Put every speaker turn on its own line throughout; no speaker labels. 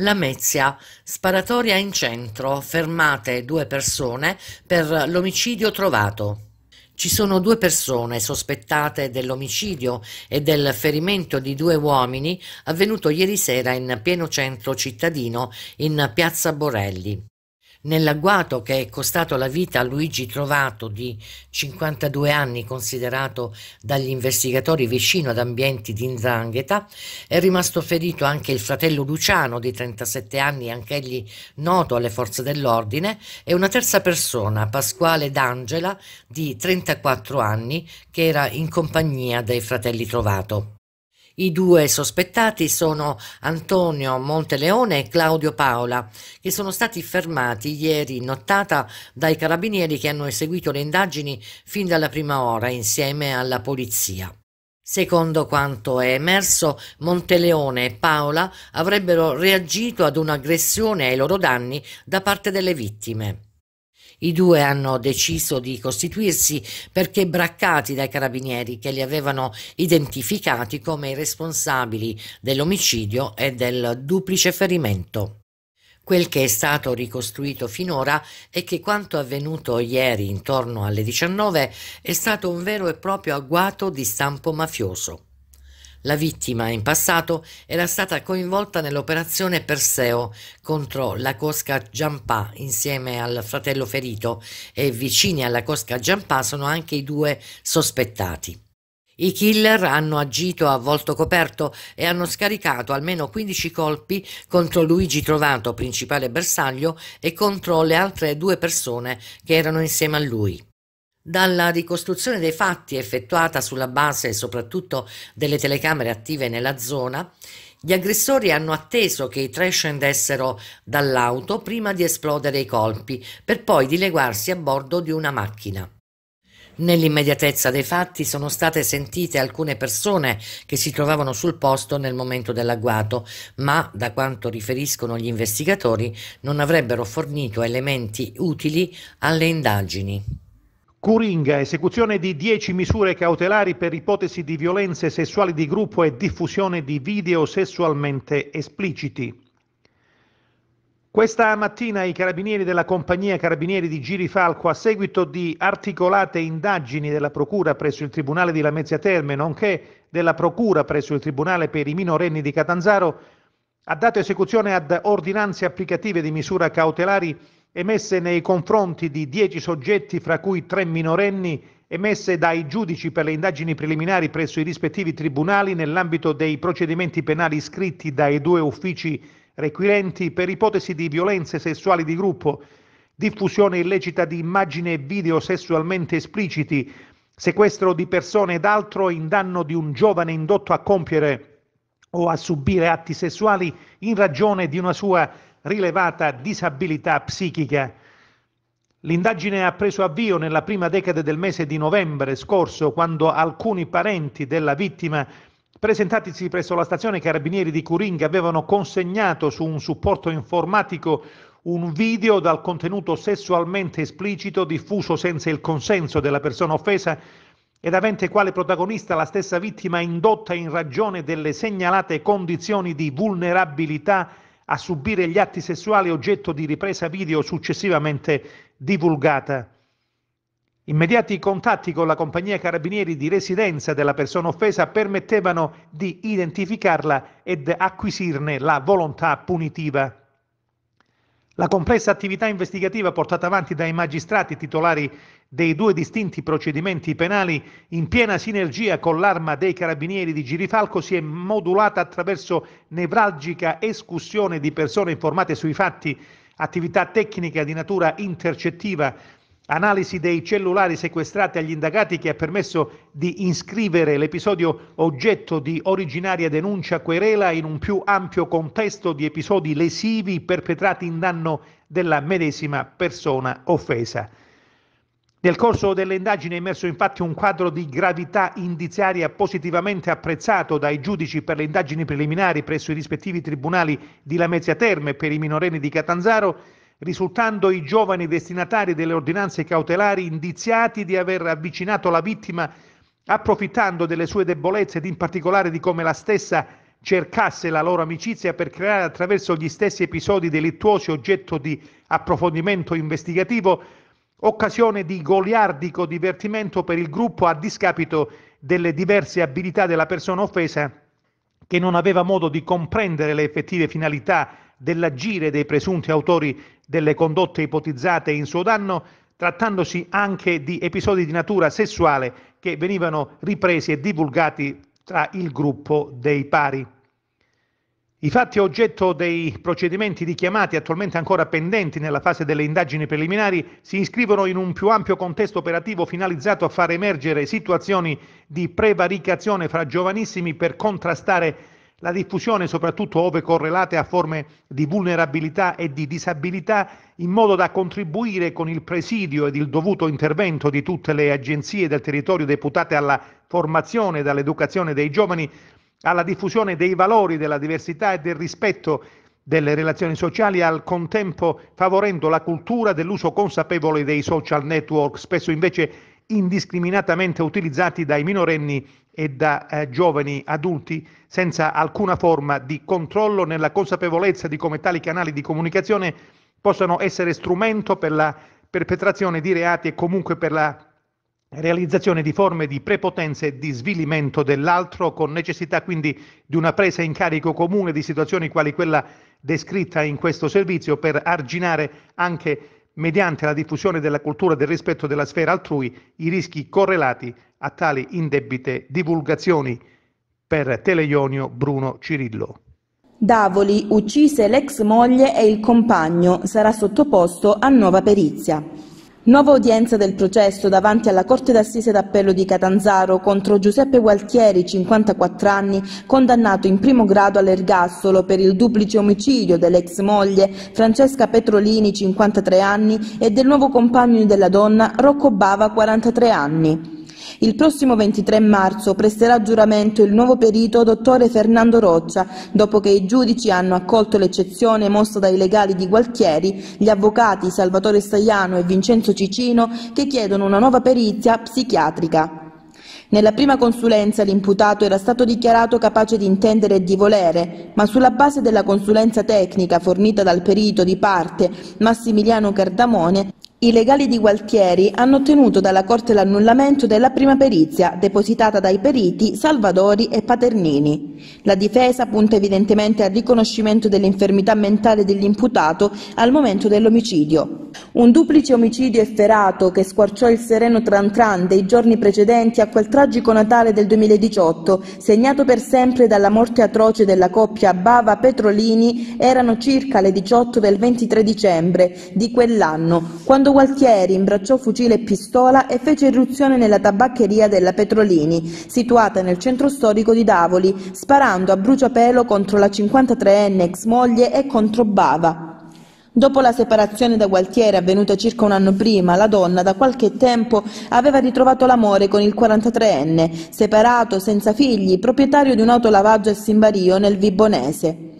Lamezia, sparatoria in centro, fermate due persone per l'omicidio trovato. Ci sono due persone sospettate dell'omicidio e del ferimento di due uomini avvenuto ieri sera in pieno centro cittadino in piazza Borelli. Nell'agguato che è costato la vita a Luigi Trovato di 52 anni, considerato dagli investigatori vicino ad ambienti di Ndrangheta, è rimasto ferito anche il fratello Luciano di 37 anni, anch'egli noto alle forze dell'ordine, e una terza persona, Pasquale D'Angela, di 34 anni, che era in compagnia dei fratelli Trovato. I due sospettati sono Antonio Monteleone e Claudio Paola, che sono stati fermati ieri nottata dai carabinieri che hanno eseguito le indagini fin dalla prima ora insieme alla polizia. Secondo quanto è emerso, Monteleone e Paola avrebbero reagito ad un'aggressione ai loro danni da parte delle vittime. I due hanno deciso di costituirsi perché braccati dai carabinieri che li avevano identificati come i responsabili dell'omicidio e del duplice ferimento. Quel che è stato ricostruito finora è che quanto avvenuto ieri intorno alle 19 è stato un vero e proprio agguato di stampo mafioso. La vittima in passato era stata coinvolta nell'operazione Perseo contro la Cosca Giampà insieme al fratello ferito e vicini alla Cosca Giampà sono anche i due sospettati. I killer hanno agito a volto coperto e hanno scaricato almeno 15 colpi contro Luigi Trovato, principale bersaglio, e contro le altre due persone che erano insieme a lui. Dalla ricostruzione dei fatti effettuata sulla base soprattutto delle telecamere attive nella zona, gli aggressori hanno atteso che i tre scendessero dall'auto prima di esplodere i colpi, per poi dileguarsi a bordo di una macchina. Nell'immediatezza dei fatti sono state sentite alcune persone che si trovavano sul posto nel momento dell'agguato, ma da quanto riferiscono gli investigatori non avrebbero fornito elementi utili alle indagini.
Curinga, esecuzione di 10 misure cautelari per ipotesi di violenze sessuali di gruppo e diffusione di video sessualmente espliciti. Questa mattina i carabinieri della compagnia Carabinieri di Girifalco, a seguito di articolate indagini della Procura presso il Tribunale di Lamezia Terme, nonché della Procura presso il Tribunale per i minorenni di Catanzaro, ha dato esecuzione ad ordinanze applicative di misura cautelari emesse nei confronti di dieci soggetti, fra cui tre minorenni, emesse dai giudici per le indagini preliminari presso i rispettivi tribunali nell'ambito dei procedimenti penali iscritti dai due uffici requirenti per ipotesi di violenze sessuali di gruppo, diffusione illecita di immagini e video sessualmente espliciti, sequestro di persone ed altro in danno di un giovane indotto a compiere o a subire atti sessuali in ragione di una sua rilevata disabilità psichica. L'indagine ha preso avvio nella prima decade del mese di novembre scorso, quando alcuni parenti della vittima, presentatisi presso la stazione Carabinieri di Curinga, avevano consegnato su un supporto informatico un video dal contenuto sessualmente esplicito diffuso senza il consenso della persona offesa ed avente quale protagonista la stessa vittima indotta in ragione delle segnalate condizioni di vulnerabilità a subire gli atti sessuali oggetto di ripresa video successivamente divulgata. Immediati contatti con la compagnia carabinieri di residenza della persona offesa permettevano di identificarla ed acquisirne la volontà punitiva. La complessa attività investigativa portata avanti dai magistrati titolari dei due distinti procedimenti penali, in piena sinergia con l'arma dei carabinieri di Girifalco, si è modulata attraverso nevralgica escussione di persone informate sui fatti, attività tecnica di natura intercettiva, analisi dei cellulari sequestrati agli indagati che ha permesso di iscrivere l'episodio oggetto di originaria denuncia querela in un più ampio contesto di episodi lesivi perpetrati in danno della medesima persona offesa. Nel corso delle indagini è emerso infatti un quadro di gravità indiziaria positivamente apprezzato dai giudici per le indagini preliminari presso i rispettivi tribunali di Lamezia Terme per i minorenni di Catanzaro risultando i giovani destinatari delle ordinanze cautelari indiziati di aver avvicinato la vittima approfittando delle sue debolezze ed in particolare di come la stessa cercasse la loro amicizia per creare attraverso gli stessi episodi delittuosi oggetto di approfondimento investigativo occasione di goliardico divertimento per il gruppo a discapito delle diverse abilità della persona offesa che non aveva modo di comprendere le effettive finalità dell'agire dei presunti autori delle condotte ipotizzate in suo danno, trattandosi anche di episodi di natura sessuale che venivano ripresi e divulgati tra il gruppo dei pari. I fatti oggetto dei procedimenti richiamati, attualmente ancora pendenti nella fase delle indagini preliminari, si iscrivono in un più ampio contesto operativo finalizzato a far emergere situazioni di prevaricazione fra giovanissimi per contrastare la diffusione, soprattutto ove correlate a forme di vulnerabilità e di disabilità, in modo da contribuire con il presidio ed il dovuto intervento di tutte le agenzie del territorio deputate alla formazione e all'educazione dei giovani alla diffusione dei valori della diversità e del rispetto delle relazioni sociali, al contempo favorendo la cultura dell'uso consapevole dei social network, spesso invece indiscriminatamente utilizzati dai minorenni e da eh, giovani adulti senza alcuna forma di controllo nella consapevolezza di come tali canali di comunicazione possano essere strumento per la perpetrazione di reati e comunque per la realizzazione di forme di prepotenza e di svilimento dell'altro, con necessità quindi di una presa in carico comune di situazioni quali quella descritta in questo servizio per arginare anche mediante la diffusione della cultura del rispetto della sfera altrui i rischi correlati a tali indebite divulgazioni. Per Teleionio Bruno Cirillo.
Davoli uccise l'ex moglie e il compagno sarà sottoposto a nuova perizia. Nuova udienza del processo davanti alla Corte d'Assise d'Appello di Catanzaro contro Giuseppe Gualtieri, 54 anni, condannato in primo grado all'ergastolo per il duplice omicidio dell'ex moglie Francesca Petrolini, 53 anni, e del nuovo compagno della donna Rocco Bava, 43 anni. Il prossimo 23 marzo presterà giuramento il nuovo perito dottore Fernando Roccia, dopo che i giudici hanno accolto l'eccezione mossa dai legali di Gualtieri, gli avvocati Salvatore Staiano e Vincenzo Cicino, che chiedono una nuova perizia psichiatrica. Nella prima consulenza l'imputato era stato dichiarato capace di intendere e di volere, ma sulla base della consulenza tecnica fornita dal perito di parte Massimiliano Cardamone i legali di Gualtieri hanno ottenuto dalla Corte l'annullamento della prima perizia, depositata dai periti Salvadori e Paternini. La difesa punta evidentemente al riconoscimento dell'infermità mentale dell'imputato al momento dell'omicidio. Un duplice omicidio efferato che squarciò il sereno tran tran dei giorni precedenti a quel tragico Natale del 2018, segnato per sempre dalla morte atroce della coppia Bava-Petrolini, erano circa le 18 del 23 dicembre di quell'anno, quando quando Gualtieri imbracciò fucile e pistola e fece irruzione nella tabaccheria della Petrolini, situata nel centro storico di Davoli, sparando a bruciapelo contro la 53enne ex moglie e contro Bava. Dopo la separazione da Gualtieri avvenuta circa un anno prima, la donna da qualche tempo aveva ritrovato l'amore con il 43enne, separato, senza figli, proprietario di un autolavaggio a Simbario nel Vibonese.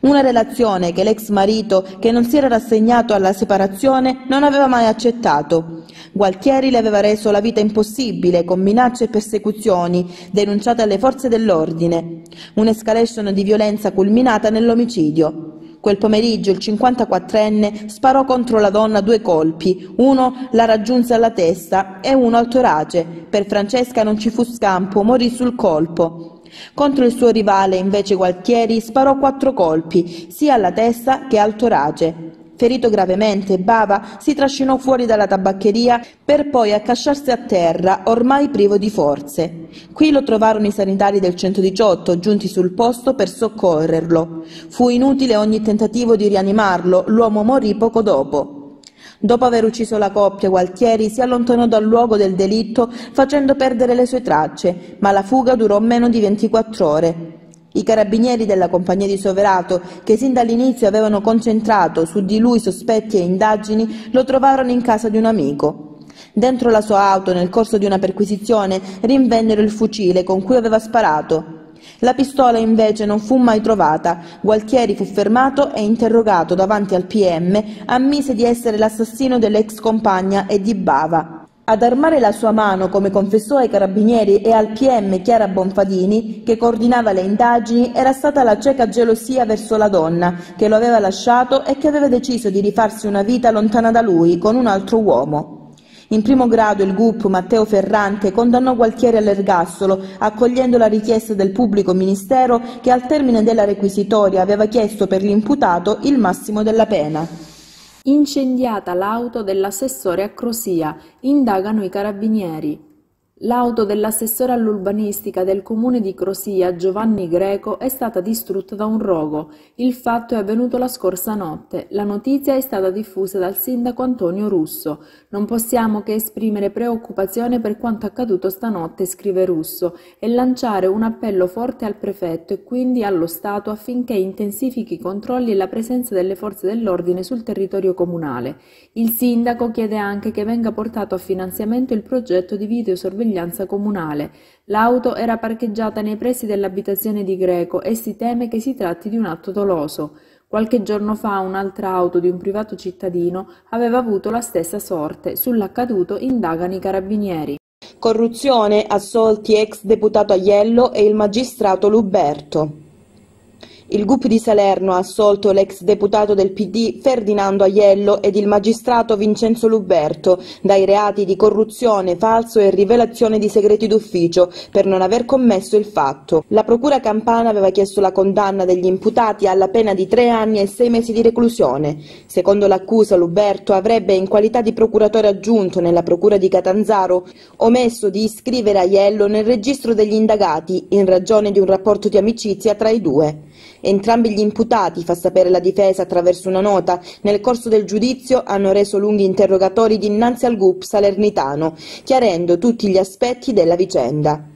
Una relazione che l'ex marito, che non si era rassegnato alla separazione, non aveva mai accettato. Gualtieri le aveva reso la vita impossibile con minacce e persecuzioni denunciate alle forze dell'ordine. Un'escalation di violenza culminata nell'omicidio. Quel pomeriggio il 54enne sparò contro la donna due colpi, uno la raggiunse alla testa e uno al torace. Per Francesca non ci fu scampo, morì sul colpo. Contro il suo rivale, invece, Gualtieri sparò quattro colpi, sia alla testa che al torace. Ferito gravemente, Bava si trascinò fuori dalla tabaccheria per poi accasciarsi a terra, ormai privo di forze. Qui lo trovarono i sanitari del 118, giunti sul posto per soccorrerlo. Fu inutile ogni tentativo di rianimarlo, l'uomo morì poco dopo. Dopo aver ucciso la coppia, Gualtieri si allontanò dal luogo del delitto facendo perdere le sue tracce, ma la fuga durò meno di 24 ore. I carabinieri della compagnia di Soverato, che sin dall'inizio avevano concentrato su di lui sospetti e indagini, lo trovarono in casa di un amico. Dentro la sua auto, nel corso di una perquisizione, rinvennero il fucile con cui aveva sparato. La pistola invece non fu mai trovata. Gualtieri fu fermato e interrogato davanti al PM, ammise di essere l'assassino dell'ex compagna e di Bava. Ad armare la sua mano, come confessò ai carabinieri e al PM Chiara Bonfadini, che coordinava le indagini, era stata la cieca gelosia verso la donna, che lo aveva lasciato e che aveva deciso di rifarsi una vita lontana da lui, con un altro uomo. In primo grado il GUP Matteo Ferrante condannò Gualtieri all'ergastolo, accogliendo la richiesta del pubblico ministero che al termine della requisitoria aveva chiesto per l'imputato il massimo della pena.
Incendiata l'auto dell'assessore a Crosia, indagano i carabinieri. L'auto dell'assessore all'urbanistica del comune di Crosia, Giovanni Greco, è stata distrutta da un rogo. Il fatto è avvenuto la scorsa notte. La notizia è stata diffusa dal sindaco Antonio Russo. Non possiamo che esprimere preoccupazione per quanto accaduto stanotte, scrive Russo, e lanciare un appello forte al prefetto e quindi allo Stato affinché intensifichi i controlli e la presenza delle forze dell'ordine sul territorio comunale. Il sindaco chiede anche che venga portato a finanziamento il progetto di videosorveglianza sorveglianza comunale. L'auto era parcheggiata nei pressi dell'abitazione di Greco e si teme che si tratti di un atto doloso. Qualche giorno fa un'altra auto di un privato cittadino aveva avuto la stessa sorte. Sull'accaduto indagano i carabinieri.
Corruzione, assolti ex deputato Aiello e il magistrato Luberto. Il GUP di Salerno ha assolto l'ex deputato del PD Ferdinando Aiello ed il magistrato Vincenzo Luberto dai reati di corruzione, falso e rivelazione di segreti d'ufficio per non aver commesso il fatto. La procura campana aveva chiesto la condanna degli imputati alla pena di tre anni e sei mesi di reclusione. Secondo l'accusa Luberto avrebbe in qualità di procuratore aggiunto nella procura di Catanzaro omesso di iscrivere Aiello nel registro degli indagati in ragione di un rapporto di amicizia tra i due. Entrambi gli imputati, fa sapere la difesa attraverso una nota, nel corso del giudizio hanno reso lunghi interrogatori dinanzi al GUP salernitano, chiarendo tutti gli aspetti della vicenda.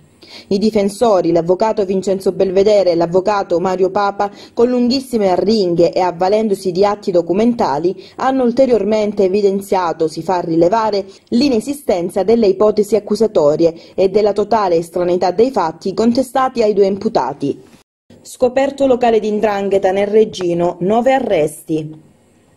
I difensori, l'avvocato Vincenzo Belvedere e l'avvocato Mario Papa, con lunghissime arringhe e avvalendosi di atti documentali, hanno ulteriormente evidenziato, si fa rilevare, l'inesistenza delle ipotesi accusatorie e della totale estraneità dei fatti contestati ai due imputati. Scoperto locale di 'ndrangheta nel Reggino, nove arresti.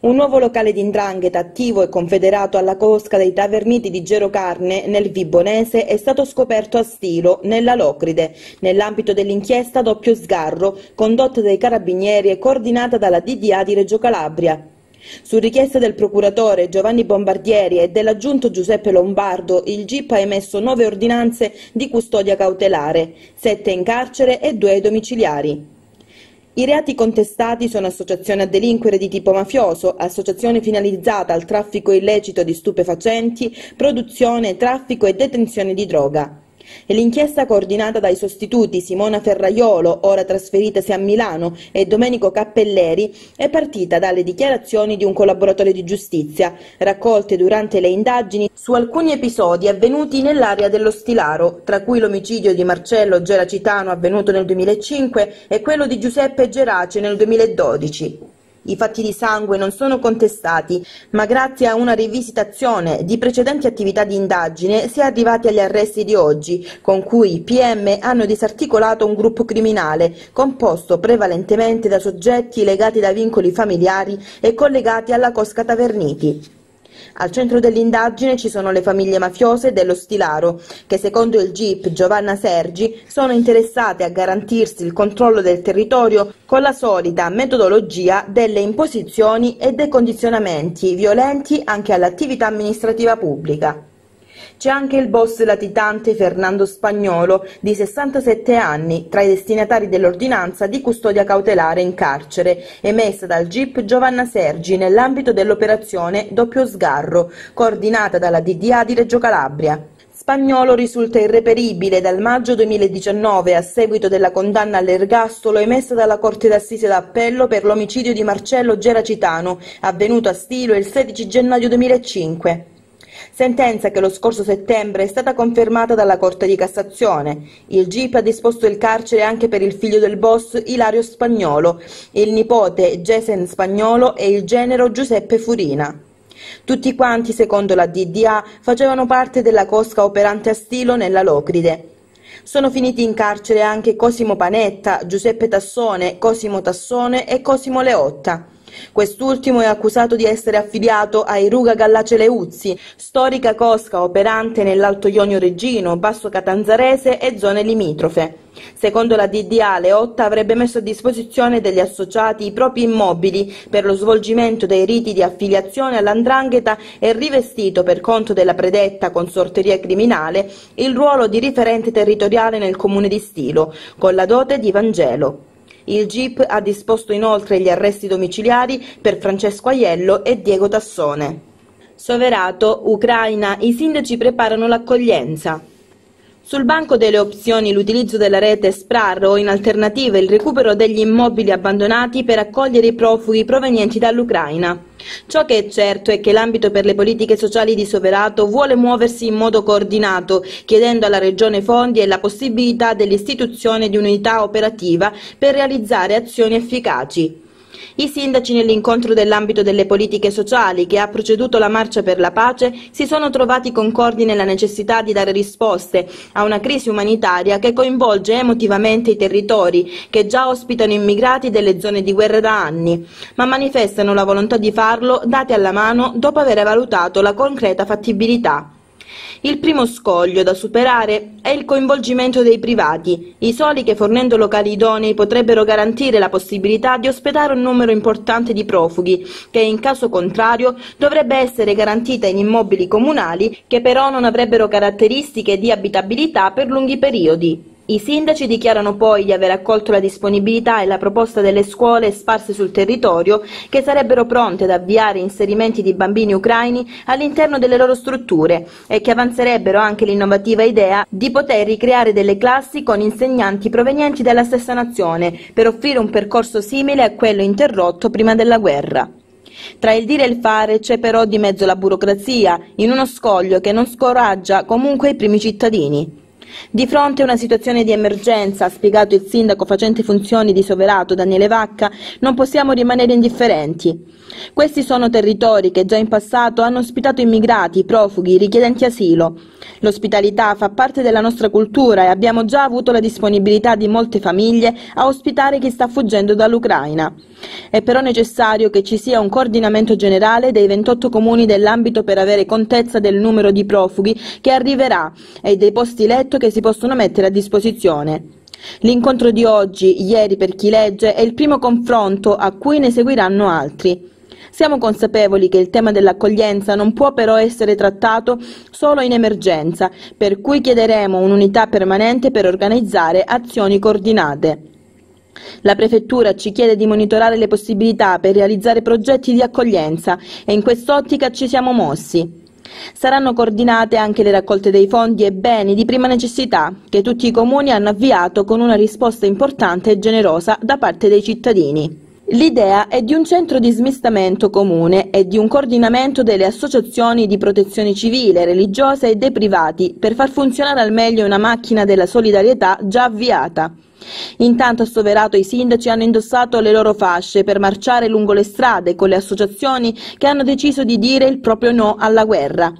Un nuovo locale di 'ndrangheta attivo e confederato alla cosca dei taverniti di Gerocarne, nel Vibonese, è stato scoperto a Stilo, nella Locride, nell'ambito dell'inchiesta Doppio Sgarro, condotta dai carabinieri e coordinata dalla DDA di Reggio Calabria. Su richiesta del procuratore Giovanni Bombardieri e dell'aggiunto Giuseppe Lombardo, il GIP ha emesso nove ordinanze di custodia cautelare, sette in carcere e due domiciliari. I reati contestati sono associazione a delinquere di tipo mafioso, associazione finalizzata al traffico illecito di stupefacenti, produzione, traffico e detenzione di droga l'inchiesta coordinata dai sostituti Simona Ferraiolo, ora trasferitasi a Milano, e Domenico Cappelleri, è partita dalle dichiarazioni di un collaboratore di giustizia, raccolte durante le indagini su alcuni episodi avvenuti nell'area dello Stilaro, tra cui l'omicidio di Marcello Geracitano avvenuto nel 2005 e quello di Giuseppe Gerace nel 2012. I fatti di sangue non sono contestati, ma grazie a una rivisitazione di precedenti attività di indagine si è arrivati agli arresti di oggi, con cui i PM hanno disarticolato un gruppo criminale composto prevalentemente da soggetti legati da vincoli familiari e collegati alla Cosca Taverniti. Al centro dell'indagine ci sono le famiglie mafiose dello Stilaro, che secondo il GIP Giovanna Sergi sono interessate a garantirsi il controllo del territorio con la solita metodologia delle imposizioni e dei condizionamenti violenti anche all'attività amministrativa pubblica. C'è anche il boss latitante Fernando Spagnolo, di 67 anni, tra i destinatari dell'ordinanza di custodia cautelare in carcere, emessa dal GIP Giovanna Sergi nell'ambito dell'operazione Doppio Sgarro, coordinata dalla DDA di Reggio Calabria. Spagnolo risulta irreperibile dal maggio 2019 a seguito della condanna all'ergastolo emessa dalla Corte d'Assise d'Appello per l'omicidio di Marcello Geracitano, avvenuto a Stilo il 16 gennaio 2005 sentenza che lo scorso settembre è stata confermata dalla Corte di Cassazione. Il GIP ha disposto il carcere anche per il figlio del boss Ilario Spagnolo, il nipote Jason Spagnolo e il genero Giuseppe Furina. Tutti quanti, secondo la DDA, facevano parte della cosca operante a Stilo nella Locride. Sono finiti in carcere anche Cosimo Panetta, Giuseppe Tassone, Cosimo Tassone e Cosimo Leotta. Quest'ultimo è accusato di essere affiliato ai Ruga Gallace Leuzzi, storica cosca operante nell'Alto Ionio Reggino, Basso Catanzarese e zone limitrofe. Secondo la DDA, Leotta avrebbe messo a disposizione degli associati i propri immobili per lo svolgimento dei riti di affiliazione all'andrangheta e rivestito per conto della predetta consorteria criminale il ruolo di riferente territoriale nel comune di Stilo, con la dote di Vangelo. Il GIP ha disposto inoltre gli arresti domiciliari per Francesco Aiello e Diego Tassone. Soverato, Ucraina, i sindaci preparano l'accoglienza. Sul banco delle opzioni l'utilizzo della rete SPRAR o in alternativa il recupero degli immobili abbandonati per accogliere i profughi provenienti dall'Ucraina. Ciò che è certo è che l'ambito per le politiche sociali di Soverato vuole muoversi in modo coordinato, chiedendo alla Regione fondi e la possibilità dell'istituzione di un'unità operativa per realizzare azioni efficaci. I sindaci nell'incontro dell'ambito delle politiche sociali che ha proceduto la Marcia per la Pace si sono trovati concordi nella necessità di dare risposte a una crisi umanitaria che coinvolge emotivamente i territori che già ospitano immigrati delle zone di guerra da anni, ma manifestano la volontà di farlo date alla mano dopo aver valutato la concreta fattibilità. Il primo scoglio da superare è il coinvolgimento dei privati, i soli che fornendo locali idonei potrebbero garantire la possibilità di ospitare un numero importante di profughi, che in caso contrario dovrebbe essere garantita in immobili comunali che però non avrebbero caratteristiche di abitabilità per lunghi periodi. I sindaci dichiarano poi di aver accolto la disponibilità e la proposta delle scuole sparse sul territorio che sarebbero pronte ad avviare inserimenti di bambini ucraini all'interno delle loro strutture e che avanzerebbero anche l'innovativa idea di poter ricreare delle classi con insegnanti provenienti dalla stessa nazione per offrire un percorso simile a quello interrotto prima della guerra. Tra il dire e il fare c'è però di mezzo la burocrazia, in uno scoglio che non scoraggia comunque i primi cittadini. Di fronte a una situazione di emergenza, ha spiegato il sindaco facente funzioni di Soverato Daniele Vacca, non possiamo rimanere indifferenti. Questi sono territori che già in passato hanno ospitato immigrati, profughi, richiedenti asilo. L'ospitalità fa parte della nostra cultura e abbiamo già avuto la disponibilità di molte famiglie a ospitare chi sta fuggendo dall'Ucraina. È però necessario che ci sia un coordinamento generale dei 28 comuni dell'ambito per avere contezza del numero di profughi che arriverà e dei posti letto che si possono mettere a disposizione. L'incontro di oggi, ieri per chi legge, è il primo confronto a cui ne seguiranno altri. Siamo consapevoli che il tema dell'accoglienza non può però essere trattato solo in emergenza, per cui chiederemo un'unità permanente per organizzare azioni coordinate. La Prefettura ci chiede di monitorare le possibilità per realizzare progetti di accoglienza e in quest'ottica ci siamo mossi. Saranno coordinate anche le raccolte dei fondi e beni di prima necessità che tutti i comuni hanno avviato con una risposta importante e generosa da parte dei cittadini. L'idea è di un centro di smistamento comune e di un coordinamento delle associazioni di protezione civile, religiosa e dei privati per far funzionare al meglio una macchina della solidarietà già avviata. Intanto a Soverato i sindaci hanno indossato le loro fasce per marciare lungo le strade con le associazioni che hanno deciso di dire il proprio no alla guerra.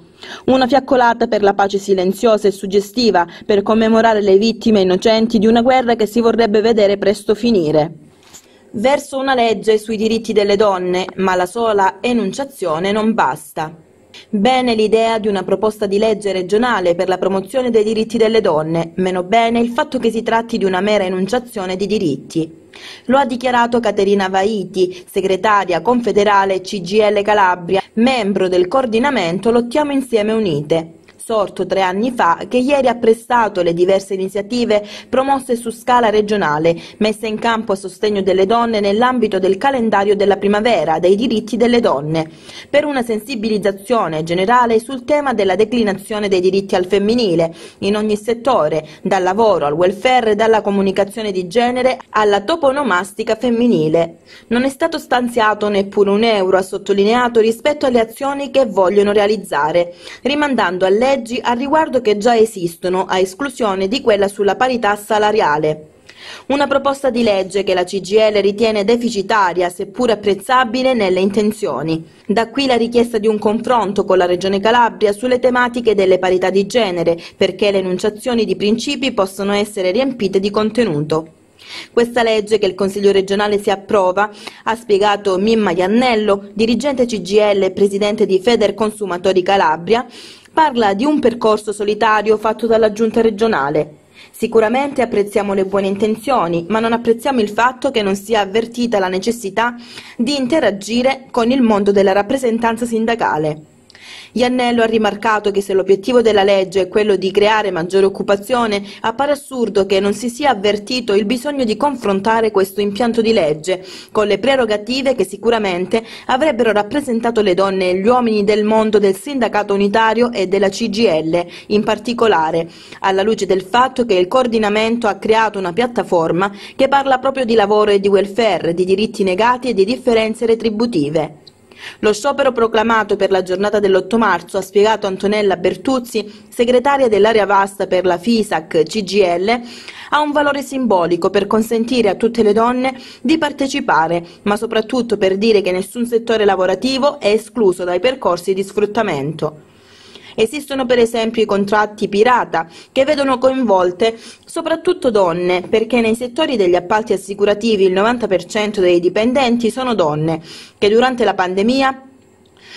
Una fiaccolata per la pace silenziosa e suggestiva per commemorare le vittime innocenti di una guerra che si vorrebbe vedere presto finire. Verso una legge sui diritti delle donne, ma la sola enunciazione non basta. Bene l'idea di una proposta di legge regionale per la promozione dei diritti delle donne, meno bene il fatto che si tratti di una mera enunciazione di diritti. Lo ha dichiarato Caterina Vaiti, segretaria confederale CGL Calabria, membro del coordinamento Lottiamo Insieme Unite sorto tre anni fa, che ieri ha prestato le diverse iniziative promosse su scala regionale, messe in campo a sostegno delle donne nell'ambito del calendario della primavera dei diritti delle donne, per una sensibilizzazione generale sul tema della declinazione dei diritti al femminile, in ogni settore, dal lavoro al welfare, dalla comunicazione di genere alla toponomastica femminile. Non è stato stanziato neppure un euro, ha sottolineato, rispetto alle azioni che vogliono realizzare, rimandando a legge leggi al riguardo che già esistono, a esclusione di quella sulla parità salariale. Una proposta di legge che la CGL ritiene deficitaria, seppur apprezzabile nelle intenzioni. Da qui la richiesta di un confronto con la Regione Calabria sulle tematiche delle parità di genere, perché le enunciazioni di principi possono essere riempite di contenuto. Questa legge che il Consiglio regionale si approva, ha spiegato Mimma Iannello, dirigente CGL e presidente di Feder Consumatori Calabria, parla di un percorso solitario fatto dalla giunta regionale. Sicuramente apprezziamo le buone intenzioni, ma non apprezziamo il fatto che non sia avvertita la necessità di interagire con il mondo della rappresentanza sindacale. Iannello ha rimarcato che se l'obiettivo della legge è quello di creare maggiore occupazione, appare assurdo che non si sia avvertito il bisogno di confrontare questo impianto di legge con le prerogative che sicuramente avrebbero rappresentato le donne e gli uomini del mondo del sindacato unitario e della CGL, in particolare, alla luce del fatto che il coordinamento ha creato una piattaforma che parla proprio di lavoro e di welfare, di diritti negati e di differenze retributive. Lo sciopero proclamato per la giornata dell'8 marzo, ha spiegato Antonella Bertuzzi, segretaria dell'area vasta per la FISAC CGL, ha un valore simbolico per consentire a tutte le donne di partecipare, ma soprattutto per dire che nessun settore lavorativo è escluso dai percorsi di sfruttamento. Esistono per esempio i contratti pirata che vedono coinvolte soprattutto donne perché nei settori degli appalti assicurativi il 90% dei dipendenti sono donne che durante la pandemia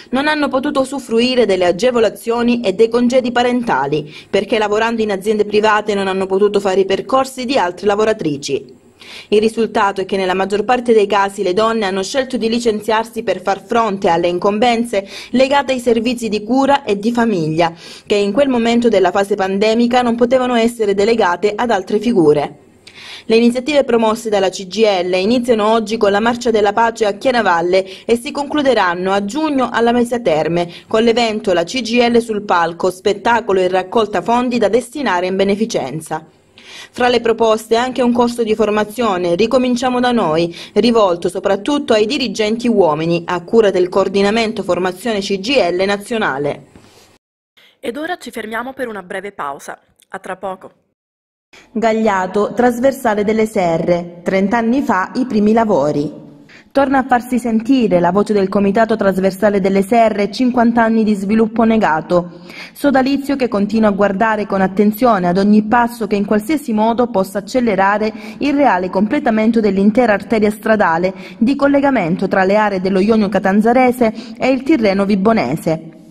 non hanno potuto usufruire delle agevolazioni e dei congedi parentali perché lavorando in aziende private non hanno potuto fare i percorsi di altre lavoratrici. Il risultato è che nella maggior parte dei casi le donne hanno scelto di licenziarsi per far fronte alle incombenze legate ai servizi di cura e di famiglia, che in quel momento della fase pandemica non potevano essere delegate ad altre figure. Le iniziative promosse dalla CGL iniziano oggi con la Marcia della Pace a Chianavalle e si concluderanno a giugno alla Mesa Terme con l'evento La CGL sul palco, spettacolo e raccolta fondi da destinare in beneficenza. Fra le proposte anche un corso di formazione Ricominciamo da noi, rivolto soprattutto ai dirigenti uomini, a cura del coordinamento formazione CGL nazionale.
Ed ora ci fermiamo per una breve pausa. A tra poco.
Gagliato, trasversale delle Serre, 30 anni fa i primi lavori. Torna a farsi sentire la voce del Comitato Trasversale delle Serre 50 anni di sviluppo negato. Sodalizio che continua a guardare con attenzione ad ogni passo che in qualsiasi modo possa accelerare il reale completamento dell'intera arteria stradale di collegamento tra le aree dello Ionio Catanzarese e il Tirreno Vibonese.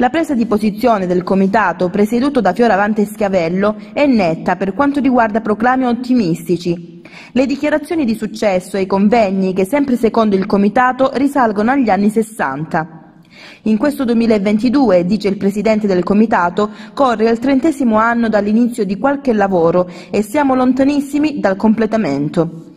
La presa di posizione del comitato presieduto da Fioravante Schiavello è netta per quanto riguarda proclami ottimistici, le dichiarazioni di successo e i convegni che sempre secondo il Comitato risalgono agli anni Sessanta. In questo 2022, dice il Presidente del Comitato, corre il trentesimo anno dall'inizio di qualche lavoro e siamo lontanissimi dal completamento.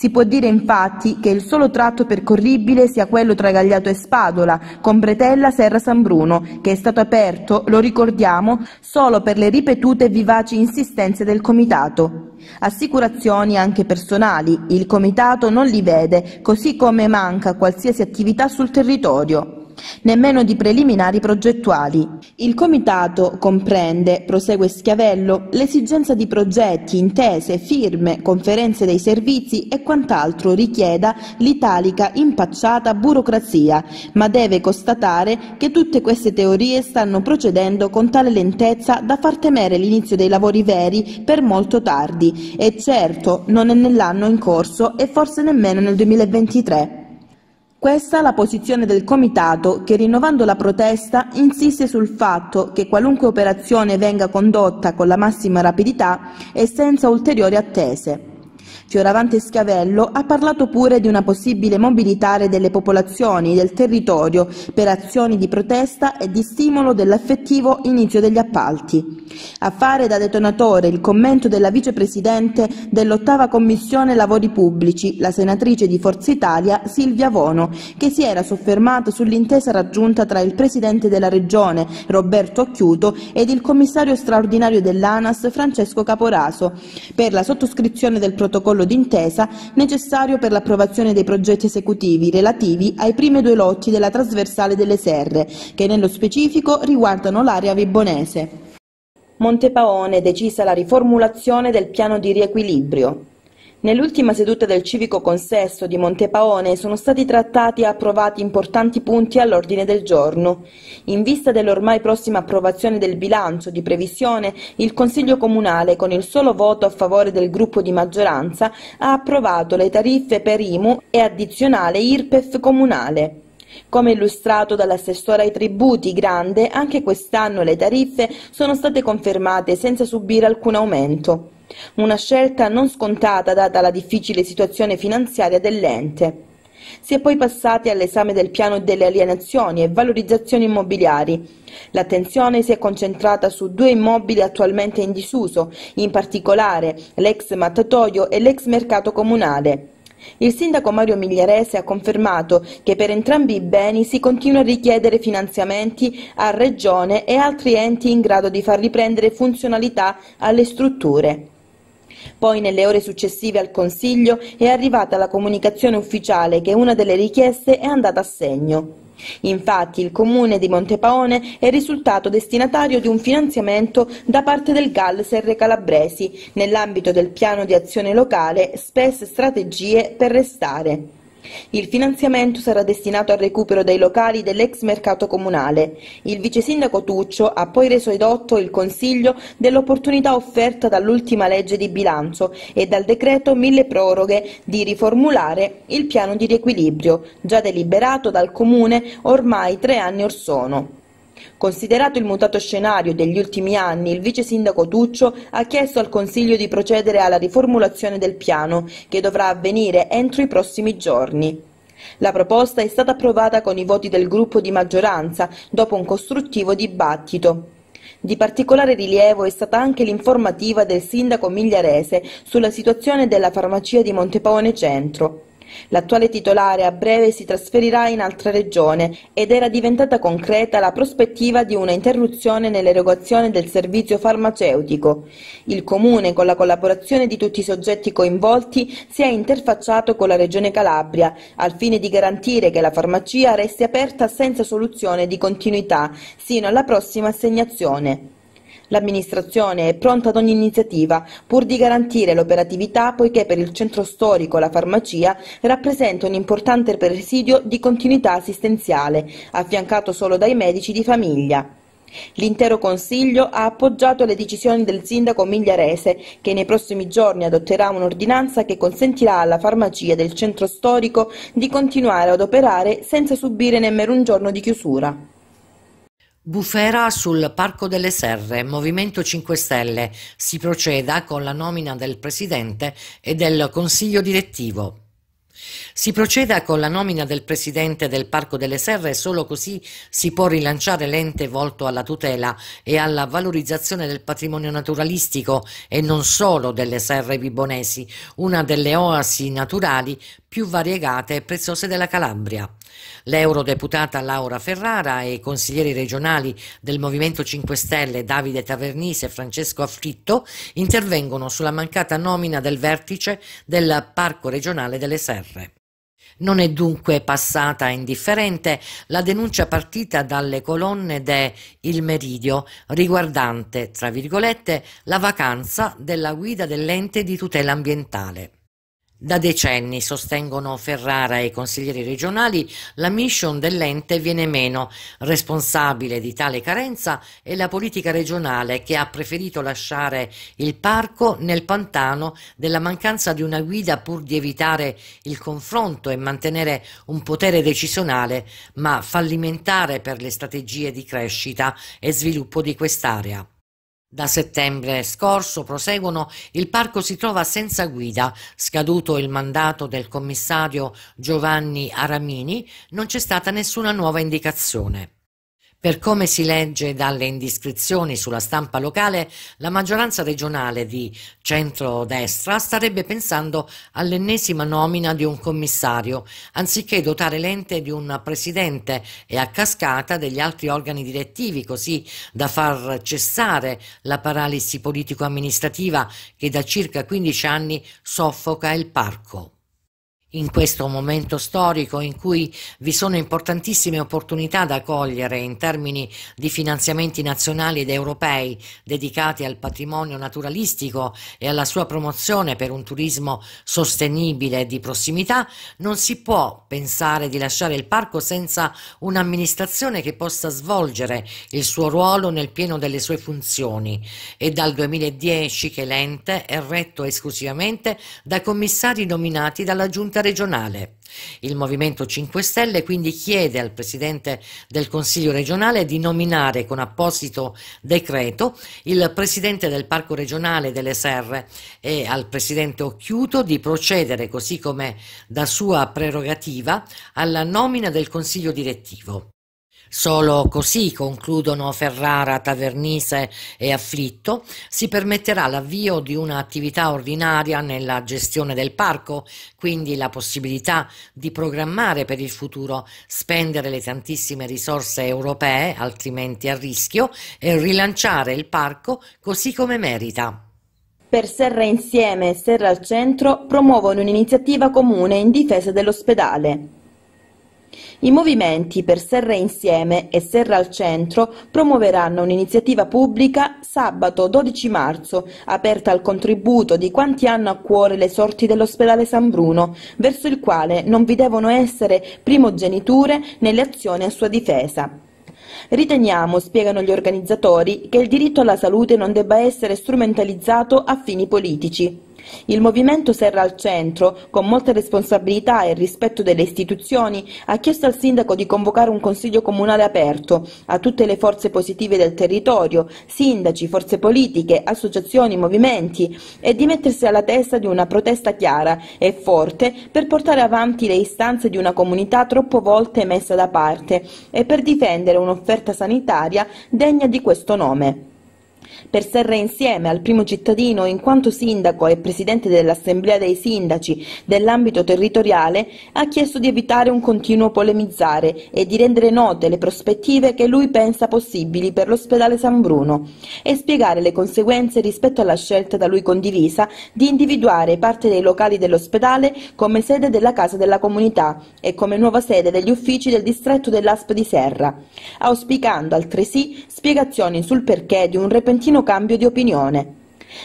Si può dire infatti che il solo tratto percorribile sia quello tra Gagliato e Spadola, con Bretella Serra San Bruno, che è stato aperto, lo ricordiamo, solo per le ripetute e vivaci insistenze del Comitato. Assicurazioni anche personali, il Comitato non li vede, così come manca qualsiasi attività sul territorio nemmeno di preliminari progettuali. Il Comitato comprende, prosegue Schiavello, l'esigenza di progetti, intese, firme, conferenze dei servizi e quant'altro richieda l'italica impacciata burocrazia, ma deve constatare che tutte queste teorie stanno procedendo con tale lentezza da far temere l'inizio dei lavori veri per molto tardi e certo non è nell'anno in corso e forse nemmeno nel 2023. Questa la posizione del Comitato che, rinnovando la protesta, insiste sul fatto che qualunque operazione venga condotta con la massima rapidità e senza ulteriori attese. Fioravante Schiavello ha parlato pure di una possibile mobilitare delle popolazioni del territorio per azioni di protesta e di stimolo dell'effettivo inizio degli appalti. A fare da detonatore il commento della vicepresidente dell'ottava commissione lavori pubblici, la senatrice di Forza Italia Silvia Vono, che si era soffermata sull'intesa raggiunta tra il presidente della regione Roberto Occhiuto ed il commissario straordinario dell'ANAS Francesco Caporaso per la sottoscrizione del protocollo protocollo d'intesa necessario per l'approvazione dei progetti esecutivi relativi ai primi due lotti della trasversale delle Serre, che nello specifico riguardano l'area vibonese. Montepaone decisa la riformulazione del piano di riequilibrio. Nell'ultima seduta del civico consesso di Montepaone sono stati trattati e approvati importanti punti all'ordine del giorno. In vista dell'ormai prossima approvazione del bilancio di previsione, il Consiglio Comunale, con il solo voto a favore del gruppo di maggioranza, ha approvato le tariffe per IMU e addizionale IRPEF comunale. Come illustrato dall'assessore ai tributi Grande, anche quest'anno le tariffe sono state confermate senza subire alcun aumento. Una scelta non scontata data la difficile situazione finanziaria dell'ente. Si è poi passati all'esame del piano delle alienazioni e valorizzazioni immobiliari. L'attenzione si è concentrata su due immobili attualmente in disuso, in particolare l'ex mattatoio e l'ex mercato comunale. Il sindaco Mario Migliarese ha confermato che per entrambi i beni si continua a richiedere finanziamenti a Regione e altri enti in grado di far riprendere funzionalità alle strutture. Poi nelle ore successive al Consiglio è arrivata la comunicazione ufficiale che una delle richieste è andata a segno. Infatti il comune di Montepaone è risultato destinatario di un finanziamento da parte del GAL Serre Calabresi nell'ambito del piano di azione locale SPES Strategie per Restare. Il finanziamento sarà destinato al recupero dei locali dell'ex mercato comunale. Il vice sindaco Tuccio ha poi reso edotto il Consiglio dell'opportunità offerta dall'ultima legge di bilancio e dal decreto mille proroghe di riformulare il piano di riequilibrio, già deliberato dal Comune ormai tre anni or sono. Considerato il mutato scenario degli ultimi anni, il vice sindaco Tuccio ha chiesto al Consiglio di procedere alla riformulazione del piano, che dovrà avvenire entro i prossimi giorni. La proposta è stata approvata con i voti del gruppo di maggioranza, dopo un costruttivo dibattito. Di particolare rilievo è stata anche l'informativa del sindaco Migliarese sulla situazione della farmacia di Montepaone Centro. L'attuale titolare a breve si trasferirà in altra regione ed era diventata concreta la prospettiva di una interruzione nell'erogazione del servizio farmaceutico. Il Comune, con la collaborazione di tutti i soggetti coinvolti, si è interfacciato con la Regione Calabria al fine di garantire che la farmacia resti aperta senza soluzione di continuità sino alla prossima assegnazione. L'amministrazione è pronta ad ogni iniziativa pur di garantire l'operatività poiché per il centro storico la farmacia rappresenta un importante presidio di continuità assistenziale, affiancato solo dai medici di famiglia. L'intero Consiglio ha appoggiato le decisioni del sindaco Migliarese, che nei prossimi giorni adotterà un'ordinanza che consentirà alla farmacia del centro storico di continuare ad operare senza subire nemmeno un giorno di chiusura.
Bufera sul Parco delle Serre, Movimento 5 Stelle. Si proceda con la nomina del presidente e del consiglio direttivo. Si proceda con la nomina del presidente del Parco delle Serre, solo così si può rilanciare l'ente volto alla tutela e alla valorizzazione del patrimonio naturalistico e non solo delle serre vibonesi, una delle oasi naturali più variegate e preziose della Calabria. L'eurodeputata Laura Ferrara e i consiglieri regionali del Movimento 5 Stelle Davide Tavernise e Francesco Affritto intervengono sulla mancata nomina del vertice del Parco regionale delle Serre. Non è dunque passata indifferente la denuncia partita dalle colonne de Il Meridio riguardante, tra virgolette, la vacanza della guida dell'ente di tutela ambientale. Da decenni, sostengono Ferrara e i consiglieri regionali, la mission dell'ente viene meno. Responsabile di tale carenza è la politica regionale che ha preferito lasciare il parco nel pantano della mancanza di una guida pur di evitare il confronto e mantenere un potere decisionale, ma fallimentare per le strategie di crescita e sviluppo di quest'area. Da settembre scorso proseguono, il parco si trova senza guida, scaduto il mandato del commissario Giovanni Aramini, non c'è stata nessuna nuova indicazione. Per come si legge dalle indiscrezioni sulla stampa locale, la maggioranza regionale di centro-destra starebbe pensando all'ennesima nomina di un commissario, anziché dotare l'ente di un presidente e a cascata degli altri organi direttivi, così da far cessare la paralisi politico-amministrativa che da circa 15 anni soffoca il parco. In questo momento storico in cui vi sono importantissime opportunità da cogliere in termini di finanziamenti nazionali ed europei dedicati al patrimonio naturalistico e alla sua promozione per un turismo sostenibile e di prossimità, non si può pensare di lasciare il parco senza un'amministrazione che possa svolgere il suo ruolo nel pieno delle sue funzioni. È dal 2010 che l'ente è retto esclusivamente da commissari nominati dalla Giunta regionale. Il Movimento 5 Stelle quindi chiede al Presidente del Consiglio regionale di nominare con apposito decreto il Presidente del Parco regionale delle Serre e al Presidente Occhiuto di procedere, così come da sua prerogativa, alla nomina del Consiglio direttivo. Solo così, concludono Ferrara, Tavernise e Afflitto, si permetterà l'avvio di un'attività ordinaria nella gestione del parco, quindi la possibilità di programmare per il futuro, spendere le tantissime risorse europee, altrimenti a rischio, e rilanciare il parco così come merita.
Per Serra Insieme e Serra al Centro promuovono un'iniziativa comune in difesa dell'ospedale. I movimenti per Serra Insieme e Serra al Centro promuoveranno un'iniziativa pubblica sabato 12 marzo, aperta al contributo di quanti hanno a cuore le sorti dell'ospedale San Bruno, verso il quale non vi devono essere primogeniture nelle azioni a sua difesa. Riteniamo, spiegano gli organizzatori, che il diritto alla salute non debba essere strumentalizzato a fini politici. Il movimento Serra al Centro, con molta responsabilità e rispetto delle istituzioni, ha chiesto al sindaco di convocare un consiglio comunale aperto a tutte le forze positive del territorio, sindaci, forze politiche, associazioni, movimenti e di mettersi alla testa di una protesta chiara e forte per portare avanti le istanze di una comunità troppo volte messa da parte e per difendere un'offerta sanitaria degna di questo nome per Serra Insieme al primo cittadino in quanto sindaco e presidente dell'Assemblea dei Sindaci dell'ambito territoriale, ha chiesto di evitare un continuo polemizzare e di rendere note le prospettive che lui pensa possibili per l'ospedale San Bruno e spiegare le conseguenze rispetto alla scelta da lui condivisa di individuare parte dei locali dell'ospedale come sede della Casa della Comunità e come nuova sede degli uffici del distretto dell'Asp di Serra, auspicando altresì spiegazioni sul perché di un repentino cambio di opinione.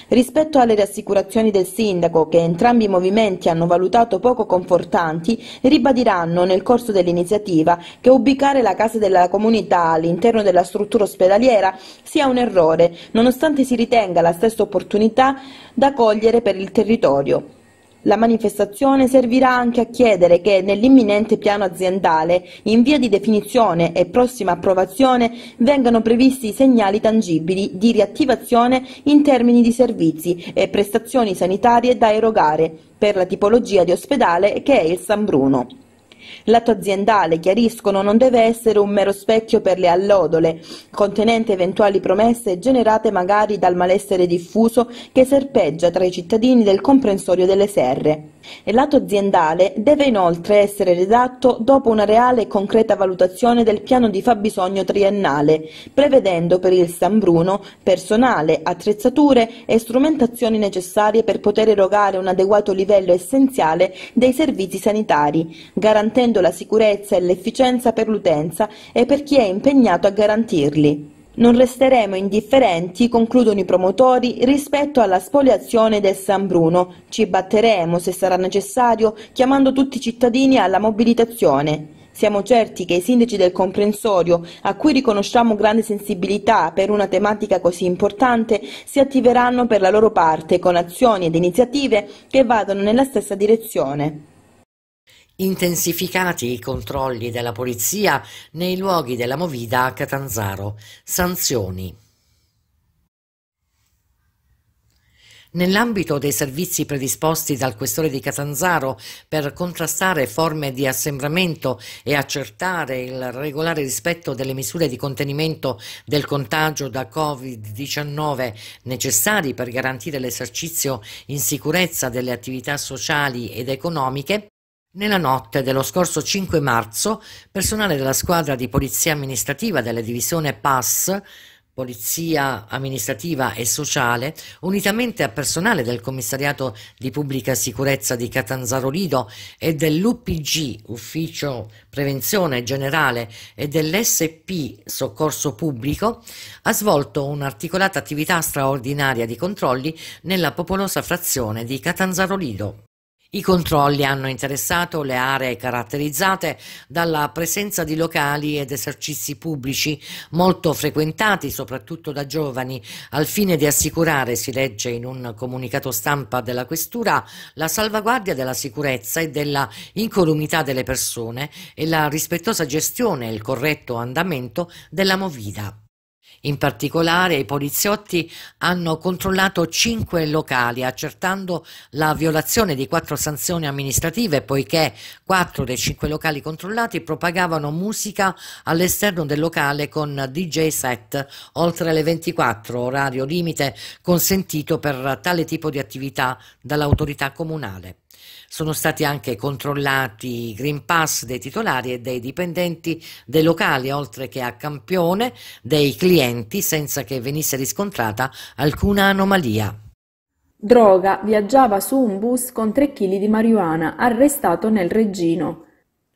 Rispetto alle rassicurazioni del sindaco, che entrambi i movimenti hanno valutato poco confortanti, ribadiranno nel corso dell'iniziativa che ubicare la casa della comunità all'interno della struttura ospedaliera sia un errore, nonostante si ritenga la stessa opportunità da cogliere per il territorio. La manifestazione servirà anche a chiedere che nell'imminente piano aziendale, in via di definizione e prossima approvazione, vengano previsti segnali tangibili di riattivazione in termini di servizi e prestazioni sanitarie da erogare per la tipologia di ospedale che è il San Bruno. L'atto aziendale, chiariscono, non deve essere un mero specchio per le allodole, contenente eventuali promesse generate magari dal malessere diffuso che serpeggia tra i cittadini del comprensorio delle serre. E l'atto aziendale deve inoltre essere redatto dopo una reale e concreta valutazione del piano di fabbisogno triennale, prevedendo per il San Bruno personale, attrezzature e strumentazioni necessarie per poter erogare un adeguato livello essenziale dei servizi sanitari, garantendo la sicurezza e l'efficienza per l'utenza e per chi è impegnato a garantirli. Non resteremo indifferenti, concludono i promotori, rispetto alla spoliazione del San Bruno. Ci batteremo, se sarà necessario, chiamando tutti i cittadini alla mobilitazione. Siamo certi che i sindaci del comprensorio, a cui riconosciamo grande sensibilità per una tematica così importante, si attiveranno per la loro parte con azioni ed iniziative che vadano nella stessa direzione.
Intensificati i controlli della polizia nei luoghi della movida a Catanzaro. Sanzioni. Nell'ambito dei servizi predisposti dal questore di Catanzaro per contrastare forme di assembramento e accertare il regolare rispetto delle misure di contenimento del contagio da Covid-19 necessari per garantire l'esercizio in sicurezza delle attività sociali ed economiche, nella notte dello scorso 5 marzo, personale della squadra di polizia amministrativa della divisione PAS Polizia amministrativa e sociale, unitamente a personale del Commissariato di Pubblica Sicurezza di Catanzaro Lido e dell'UPG, Ufficio Prevenzione Generale, e dell'SP Soccorso Pubblico, ha svolto un'articolata attività straordinaria di controlli nella popolosa frazione di Catanzaro Lido. I controlli hanno interessato le aree caratterizzate dalla presenza di locali ed esercizi pubblici molto frequentati soprattutto da giovani al fine di assicurare, si legge in un comunicato stampa della questura, la salvaguardia della sicurezza e della incolumità delle persone e la rispettosa gestione e il corretto andamento della movida. In particolare i poliziotti hanno controllato cinque locali accertando la violazione di quattro sanzioni amministrative poiché quattro dei cinque locali controllati propagavano musica all'esterno del locale con DJ set oltre le 24 orario limite consentito per tale tipo di attività dall'autorità comunale. Sono stati anche controllati i Green Pass dei titolari e dei dipendenti dei locali, oltre che a campione dei clienti, senza che venisse riscontrata alcuna anomalia.
Droga viaggiava su un bus con 3 kg di marijuana, arrestato nel Reggino.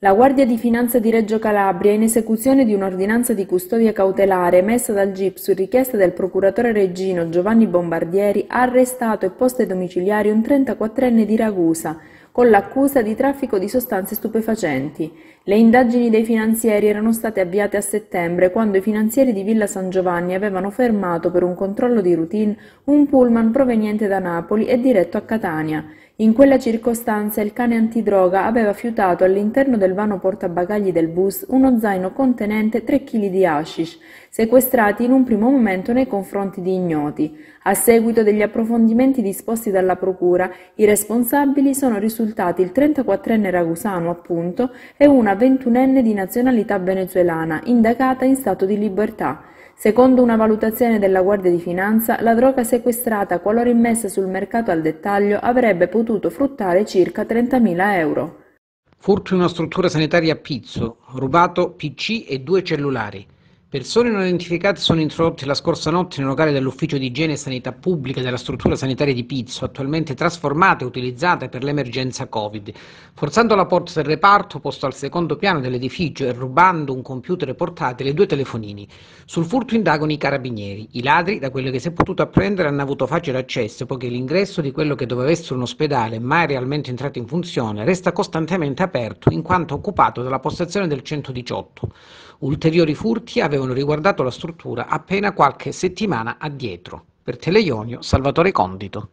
La Guardia di Finanza di Reggio Calabria, in esecuzione di un'ordinanza di custodia cautelare emessa dal GIP su richiesta del procuratore reggino Giovanni Bombardieri, ha arrestato e posto ai domiciliari un 34enne di Ragusa, con l'accusa di traffico di sostanze stupefacenti. Le indagini dei finanzieri erano state avviate a settembre, quando i finanzieri di Villa San Giovanni avevano fermato per un controllo di routine un pullman proveniente da Napoli e diretto a Catania. In quella circostanza il cane antidroga aveva fiutato all'interno del vano portabagagli del bus uno zaino contenente 3 kg di hashish, sequestrati in un primo momento nei confronti di ignoti. A seguito degli approfondimenti disposti dalla Procura, i responsabili sono risultati il 34enne ragusano, appunto, e una 21enne di nazionalità venezuelana, indagata in stato di libertà. Secondo una valutazione della Guardia di Finanza, la droga sequestrata qualora immessa sul mercato al dettaglio avrebbe potuto fruttare circa 30.000 euro.
Furto in una struttura sanitaria a Pizzo, rubato PC e due cellulari. Persone non identificate sono introdotte la scorsa notte nel locale dell'Ufficio di Igiene e Sanità Pubblica della struttura sanitaria di Pizzo, attualmente trasformata e utilizzata per l'emergenza Covid, forzando la porta del reparto posto al secondo piano dell'edificio e rubando un computer portatile e due telefonini. Sul furto indagano i carabinieri. I ladri, da quello che si è potuto apprendere, hanno avuto facile accesso poiché l'ingresso di quello che doveva essere un ospedale, mai realmente entrato in funzione, resta costantemente aperto in quanto occupato dalla postazione del 118. Ulteriori furti avevano riguardato la struttura appena qualche settimana addietro. Per Teleionio, Salvatore Condito.